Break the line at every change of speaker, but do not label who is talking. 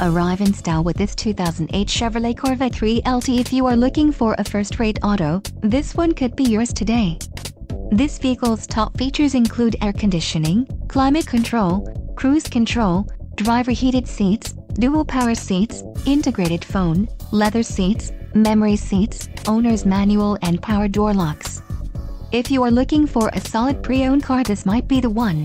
Arrive in style with this 2008 Chevrolet Corvette 3LT if you are looking for a first-rate auto, this one could be yours today. This vehicle's top features include air conditioning, climate control, cruise control, driver heated seats, dual power seats, integrated phone, leather seats, memory seats, owner's manual and power door locks. If you are looking for a solid pre-owned car this might be the one.